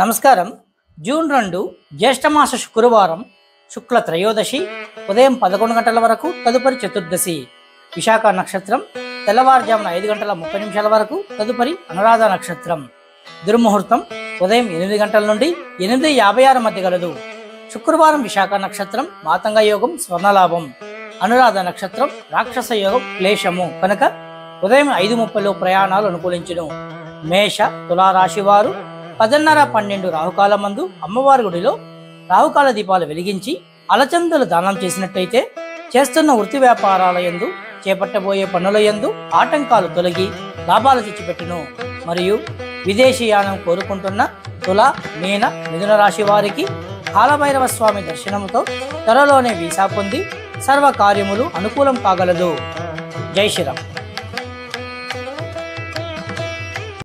నమస్కారం. జూన్ రెండు జ్యేష్ఠమాస శుక్రవారం శుక్ల త్రయోదశి ఉదయం పదకొండు గంటల వరకు తదుపరి చతుర్దశి. విశాఖ నక్షత్రం తెల్లవారుజామున ఐదు గంటల ముప్పై నిమిషాల వరకు తదుపరి అనురాధ నక్షత్రం. దుర్ముహూర్తం ఉదయం ఎనిమిది గంటల నుండి ఎనిమిది యాభై ఆరు మధ్య గలదు. శుక్రవారం విశాఖ నక్షత్రం మాతంగ యోగం స్వర్ణలాభం. అనురాధ నక్షత్రం రాక్షస యోగం క్లేశము. కనుక ఉదయం ఐదు ముప్పైలో ప్రయాణాలు అనుకూలించడం మేష తులారాశి వారు పదన్నర పన్నెండు రాహుకాల మందు అమ్మవారి గుడిలో రాహుకాల దీపాలు వెలిగించి అలచందలు దానం చేసినట్టయితే చేస్తున్న వృత్తి వ్యాపారాల ఎందు చేపట్టబోయే పనుల యందు ఆటంకాలు తొలగి లాభాలు తెచ్చిపెట్టును. మరియు విదేశీయానం కోరుకుంటున్న తుల మీన మిథున రాశి వారికి కాలభైరవ స్వామి దర్శనముతో త్వరలోనే వీసా పొంది సర్వ కార్యములు అనుకూలం కాగలదు. జై శ్రీరామ్.